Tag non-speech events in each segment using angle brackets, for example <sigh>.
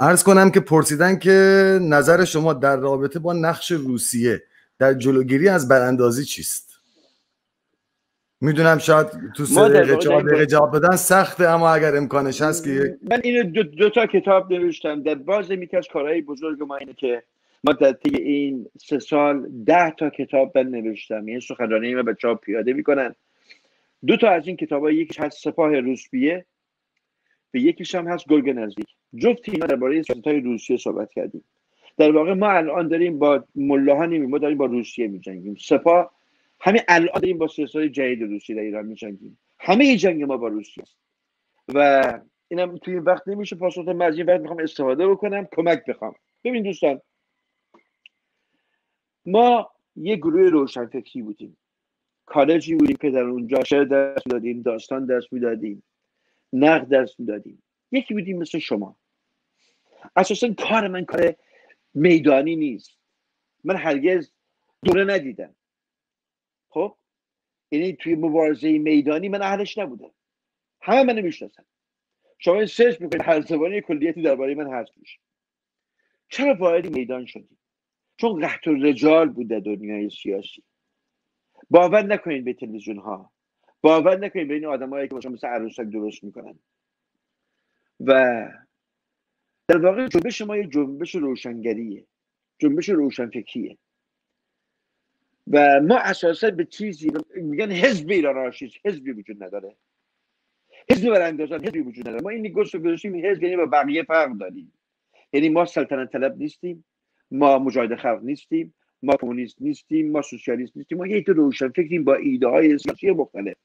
ارز کنم که پرسیدن که نظر شما در رابطه با نقش روسیه در جلوگیری از براندازی چیست؟ می‌دونم شاید تو سه دقیقه چهار دقیقه جواب بدن سخته اما اگر امکانش هست که من اینو دو, دو تا کتاب نوشتم. در باز یکی از کارهای بزرگ ما اینه که ما در طی این سه سال ده تا کتاب من نوشتم یعنی سخنرانی و بچه ها پیاده می‌کنن. دو تا از این کتاب ها یکیش هست سپاه روسبیه و یکیش هم هست گرگ نزدیک. جفت اینا درباره سیاست های روسیه صحبت کردیم. در واقع ما الان داریم با ملاها نمی ما داریم با روسیه میجنگیم. سپاه همین الان داریم با سیاست جدید روسیه در ایران میجنگیم. همه این جنگ ما با روسیه است. و اینم توی این وقت نمیشه پاسخ مرزی وقت می‌خوام استفاده بکنم کمک بخوام. ببین دوستان ما یه گروه روشنفکری بودیم. کالجی بودیم که در اونجا شعر درس دادیم داستان درس می‌دادیم نقد درس می‌دادیم. یکی بودیم مثل شما. اساسا کار من کار میدانی نیست. من هرگز دوره ندیدم. خب؟ یعنی توی مبارزه میدانی من اهلش نبودم. همه من می‌شناسن. شما این سرچ می‌کنید هر زبانی کلیتی درباره من هست میشه چرا وارد میدان شدیم؟ چون قحط و رجال بود در دنیای سیاسی. باور نکنید به تلویزیون ها باور نکنید به این آدمایی که مثل عروسک درست می‌کنن. و در واقع جنبش ما یه جنبش روشنگریه. جنبش روشنفکریه. و ما اساسا به چیزی میگن حزب ایران آشیز حزبی وجود نداره. حزب براندازان حزبی وجود نداره. ما این رو گذاشتیم حزب یعنی با بقیه فرق داریم. یعنی ما سلطنت طلب نیستیم ما مجاهد خلق نیستیم ما کمونیست نیستیم ما سوسیالیست نیستیم ما یه روشن. فکریم با ایده های سیاسی مختلف؟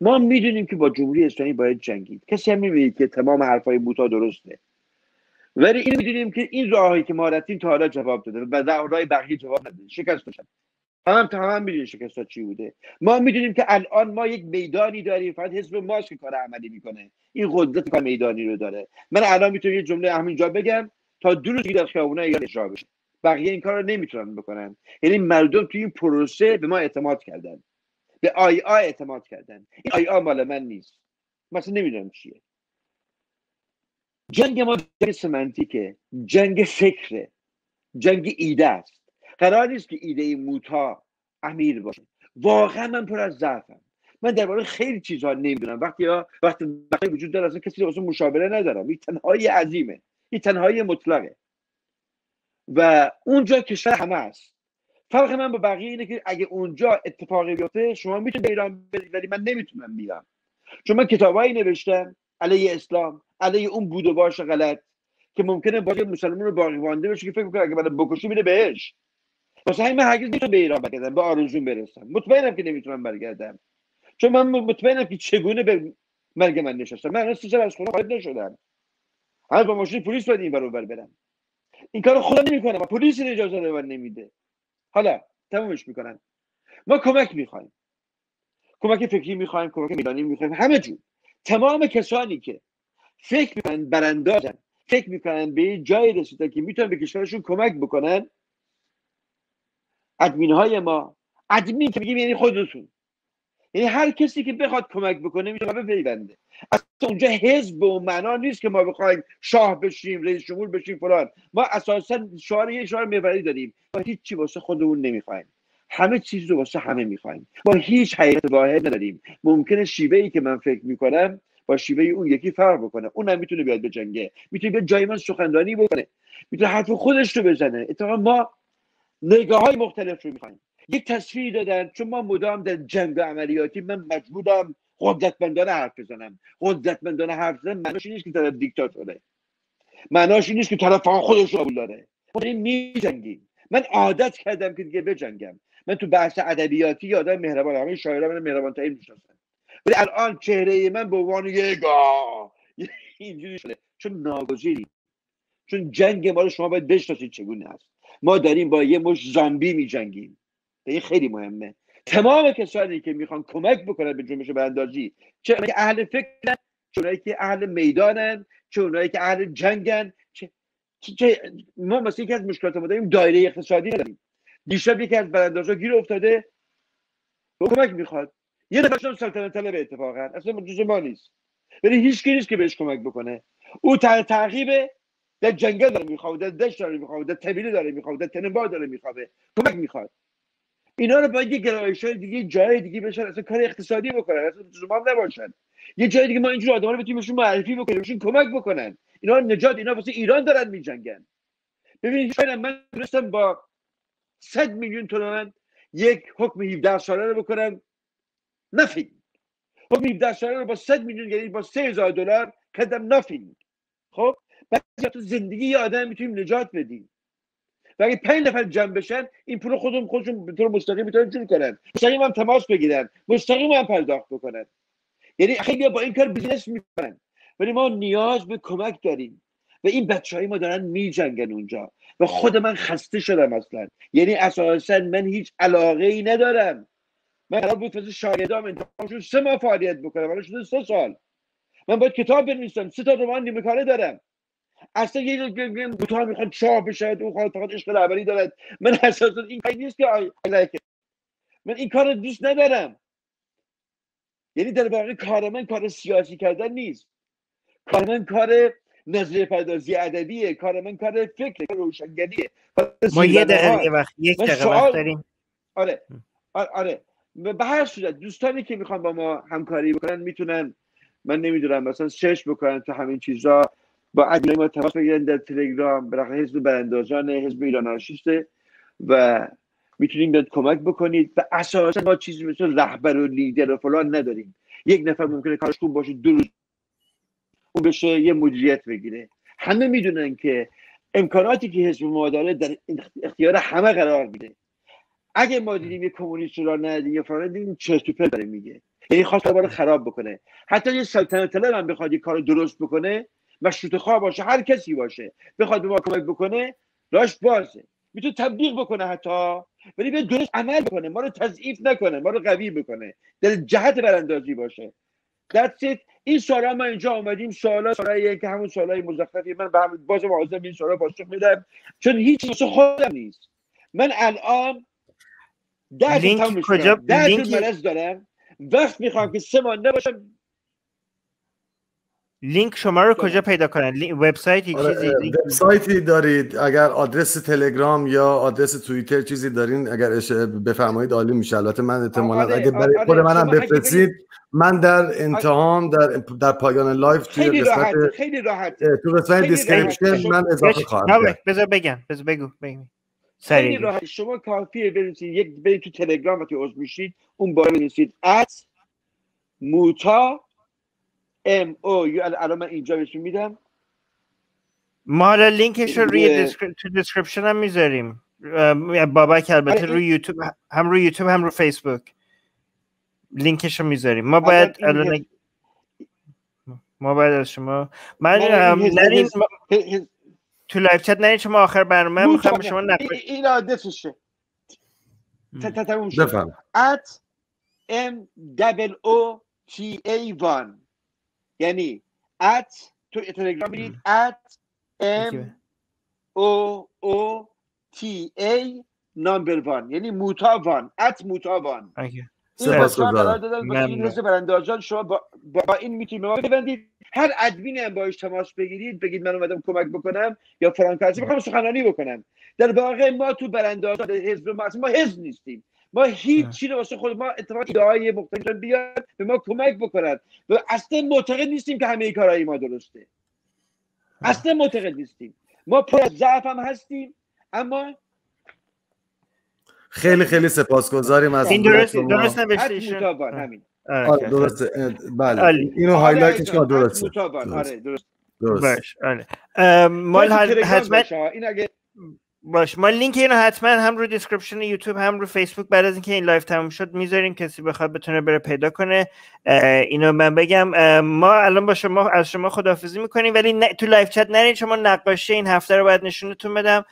ما می‌دونیم که با جمهوری اسلامی باید جنگید. کسی هم نمی‌دید که تمام حرفای بوتا درسته. ولی این می‌دونیم که این راهی که ما رفتیم تا حالا جواب داده و راه بقیه جواب نداده. شکست داشتن. هم تا هم می‌دونیم شکست چی بوده. ما می‌دونیم که الان ما یک میدانی داریم. فقط حزب ماست که کار عملی می‌کنه. این قدرت میدانی رو داره. من الان می‌تونم یه جمله همینجا بگم تا دو روز در خیابونه ایران اجرا بشه. بقیه این کار رو نمی‌تونن بکنن. یعنی مردم توی این پروسه به ما اعتماد کردن. به آی آ اعتماد کردن. این آی آ مال من نیست. مثلا نمی‌دونم چیه. جنگ ما جنگ سمنتیکه جنگ فکره. جنگ ایده است. قرار نیست که ایده موتا امیر باشه. واقعا من پر از ضعفم. من درباره خیلی چیزها نمی‌دونم. وقتی ها وقتی وقتی وجود داره اصلا کسی واسه مشاوره ندارم. این تنهایی عظیمه. این تنهایی مطلقه. و اونجا کشور همه است. فرق من با بقیه اینه که اگه اونجا اتفاقی بیفته شما می‌تونید به ایران برید ولی من نمی‌تونم بیام چون من کتابایی نوشتم علیه اسلام علیه اون بود و باش غلط که ممکنه باشه مسلمان رو باقی مانده بشه که فکر کنه اگه من بکشی میره بهش. واسه همین من هرگز نمی‌تونم به ایران برگردم به آرزوم برسم. مطمئنم که نمی‌تونم برگردم. چون من مطمئنم که چگونه به مرگ من نشستم. من از خونه خارج نشدم. هر با ماشین پلیس باید این برابر برم. این کارو خدا نمی‌کنه پلیس اجازه به من نمیده. حالا تمومش می‌کنن ما کمک می‌خوایم. کمک فکری می‌خوایم کمک میدانی می‌خوایم همه جور. تمام کسانی که فکر می‌کنن براندازن فکر می‌کنن به جای رسیدن که می‌تونن به کشورشون کمک بکنن ادمین های ما ادمین که میگیم یعنی خودتون. یعنی هر کسی که بخواد کمک بکنه می‌تونه بپیونده اصلا اونجا حزب و معنا نیست که ما بخوایم شاه بشیم رئیس جمهور بشیم فلان. ما اساسا شعار یه شعار میوری داریم. ما هیچ واسه خودمون نمی‌خوایم. همه چیز رو واسه همه می‌خوایم. ما هیچ حقیقت واحد نداریم. ممکنه شیوه ای که من فکر می‌کنم با شیوه اون یکی فرق بکنه. اونم می‌تونه بیاد به جنگه. می‌تونه بیاد جای من سخنرانی بکنه. می‌تونه حرف خودش رو بزنه. اتفاقا ما نگاه های مختلف رو می‌خوایم. یک تصویر دادن. چون ما مدام در جنگ عملیاتی من مجبورم قدرتمندانه حرف بزنم. قدرتمندانه حرف بزنم معناش نیست که طرف دیکتاتوره. معناش نیست که طرف فقط خودش رو داره. ما داریم میجنگیم. من عادت کردم که دیگه بجنگم. من تو بحث ادبیاتی یادم مهربان همه شاعران من مهربان ترین می‌شناسن. ولی الان چهره من به عنوان یک <laughs> اینجوری شده. چون ناگزیری چون جنگ ما رو شما باید بشناسید چگونه است ما داریم با یه مش زامبی میجنگیم. این خیلی مهمه. تمام کسانی که می‌خوان کمک بکنن به جنبش براندازی چه اهل فکرن چه اونایی که اهل می‌دانن چه اونایی که اهل جنگن چه, چه... ما مثلا یکی از مشکلات ما داریم دایره اقتصادی نداریم. دیشب یکی از براندازا گیر افتاده کمک می‌خواد. یه نفرشون سلطنت طلب اتفاقا. اصلا جز ما نیست. ولی هیچ نیست که بهش کمک بکنه. او تعقیبه در جنگل داره می‌خواد در دشت داره می‌خواد در طبیله داره می‌خواد در تنبا داره می‌خواد کمک می‌خواد. اینا رو باید یه گرایش های دیگه جای دیگه بشن اصلا کار اقتصادی بکنن اصلا زمان نباشن. یه جای دیگه ما اینجور آدم رو بتونیم معرفی بکنیم بهشون کمک بکنن. اینا نجات اینا واسه ایران دارن میجنگن. ببینید شاید من تونستم با 100 میلیون تومان یک حکم 17 ساله رو بکنم. نفین حکم 17 ساله رو با 100 میلیون یعنی با 3000 دلار کردم. نفین خب؟ بعد تو زندگی یه آدم می‌تونیم نجات بدیم. و اگه پنج نفر جمع بشن این پول خودم خودشون به طور مستقیم می‌تونن جور کنن. مستقیم هم تماس بگیرن. مستقیم هم پرداخت بکنن. یعنی خیلی با این کار بیزنس می‌کنن. ولی ما نیاز به کمک داریم. و این بچه های ما دارن میجنگن اونجا. و خود من خسته شدم اصلا. یعنی اساسا من هیچ علاقه ای ندارم. من قرار بود فضل شاگردام انتخابشون سه ماه فعالیت بکنم. الان شده سه سال. من باید کتاب بنویسم. سه تا رمان نیمه کاره دارم. اصلا یه کوتاه می‌خواد چاپ بشه اون خواهد فقط عشق رهبری دارد. من <laughs> اساسا این کاری نیست که من این کار رو دوست ندارم. یعنی در واقع کار من کار سیاسی کردن نیست. کار من کار نظریه پردازی ادبیه. کار من کار فکر کار روشنگریه. ما یه دقیقه وقت یک دقیقه وقت داریم. آره. آره, آره. به هر صورت دوستانی که می‌خوان با ما همکاری بکنن می‌تونن من نمی‌دونم مثلا سرچ بکنن تو همین چیزا. با ادمین ما تماس بگیرن در تلگرام برای حزب براندازان حزب ایران آنارشیسته و می‌تونیم بیاد کمک بکنید. و اساسا ما چیزی مثل رهبر و لیدر و فلان نداریم. یک نفر ممکنه کارش خوب باشه دو روز اون بشه یه مدیریت بگیره. همه می‌دونن که امکاناتی که حزب ما داره در اختیار همه قرار میده. اگه ما دیدیم یه کمونیست رو ندیم یا فلان دیدیم چرت و داره میگه. یعنی خواست رو خراب بکنه. حتی یه سلطنت طلب هم بخواد یه کار درست بکنه مشروط خواه باشه هر کسی باشه بخواد به ما کمک بکنه راش بازه. می‌تونه تبلیغ بکنه حتی ولی به درست عمل بکنه ما رو تضعیف نکنه ما رو قوی بکنه در جهت براندازی باشه. That's این سوالا ما اینجا آمدیم سوالا سوالایی که همون سوالای مزخرفی. من به همین باز معاذم این سوالا پاسخ میدم. چون هیچ چیز خودم نیست. من الان ده لینک کجا ده دارم. وقت می‌خوام که سه ماه نباشم. لینک شما رو کجا پیدا کنن؟ وبسایت آره چیزی؟ وبسایتی دارید. اگر آدرس تلگرام یا آدرس توییتر چیزی دارین اگر بفرمایید عالی میشه. البته من احتمالاً آره اگه برای خود منم بفرستید من در انتهام در در پایان live توی قسمت خیلی راحت تو قسمت description من اضافه خواهم کرد. بذار بگم بذار بگو بگو خیلی راحت شما کافیه بنویسید یک برید تو تلگرام وقتی عضو میشید اون بالا بنویسید at موتا ام او یو الان من اینجا بهشون میدم. ما حالا لینکش رو روی تو دیسکریپشن هم می‌ذاریم. بابک البته روی یوتیوب هم روی یوتیوب هم روی فیسبوک لینکش رو می‌ذاریم. ما باید الان ما باید از شما من تو لایف چت نرین شما آخر برنامه می‌خوام شما نقل این آدرسشه بفرم at m double o t a 1 یعنی at تو تلگرام میرید at m o o t a number one یعنی موتا وان at موتا وان. سپاس گذارم. این براندازان شما با, با این می‌تونید ما ببندید. هر ادمین هم باش تماس بگیرید بگید من اومدم کمک بکنم یا فلان کسی می‌خوام سخنرانی بکنم. در واقع ما تو براندازان حزب ما ما حزب نیستیم. ما هیچ چیزی واسه خود ما اتفاق ایده های مختلف بیاد به ما کمک بکنن و اصلا معتقد نیستیم که همه کارهای ما درسته. اصلا معتقد نیستیم. ما پر از ضعف هم هستیم اما خیلی خیلی سپاسگزاریم از این درست درست نوشته همین. آره درسته. بله. اینو هایلایتش که درسته. آره درست. درست. مال حتما این اگه باش. ما لینک اینو حتما هم رو description یوتیوب هم رو فیسبوک بعد از اینکه این live تموم شد می‌ذاریم. کسی بخواد بتونه بره پیدا کنه. اینو من بگم ما الان با شما از شما خداحافظی می‌کنیم ولی تو live chat نرین. شما نقاشی این هفته رو باید نشونتون بدم.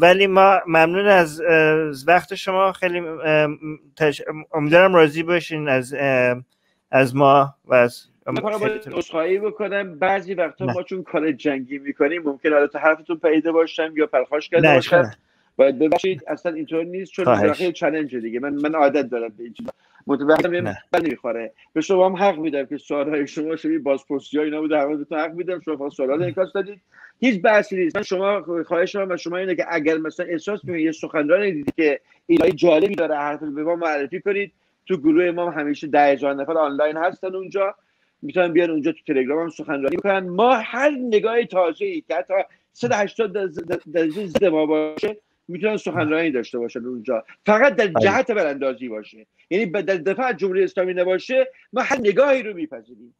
ولی ما ممنون از وقت شما. خیلی امیدوارم راضی باشین از از ما و از باید بکنم. بعضی وقتا ما چون کار جنگی می‌کنیم ممکن حالا حرفتون پیدا باشم یا پرخاش کرده باشم. باید ببخشید اصلا اینطور نیست چون خیلی چلنج دیگه. من من عادت دارم به این متوهم نمی‌خوره به شما هم حق میدم که سوالهای شما شبیه بازپرسی های نبوده همه تو حق میدم. شما سوال انکاس دادید. هیچ بحثی نیست. من شما خواهش من شما اینه که اگر مثلا احساس کنید یه سخنرانی دیدید که ایده جالبی داره حرف به ما معرفی کنید. تو گروه ما همیشه ده هزار نفر آنلاین هستن اونجا. می‌تونن بیان اونجا تو تلگرام هم سخنرانی کنن ما هر نگاه تازه ای که حتی 180 درصد ما باشه می‌تونن سخنرانی داشته باشن اونجا. فقط در بله. جهت براندازی باشه. یعنی در دفاع جمهوری اسلامی نباشه ما هر نگاهی رو میپذیریم.